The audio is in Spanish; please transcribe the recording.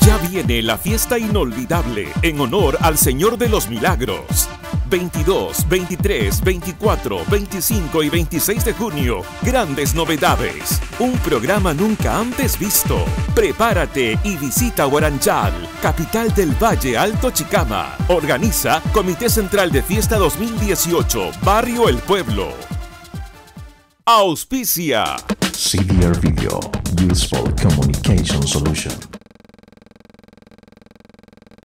Ya viene la fiesta inolvidable en honor al Señor de los Milagros. 22, 23, 24, 25 y 26 de junio. Grandes novedades. Un programa nunca antes visto. Prepárate y visita Guaranchal, capital del Valle Alto Chicama. Organiza Comité Central de Fiesta 2018, Barrio El Pueblo. Auspicia. CDR Video, Useful Communication Solution.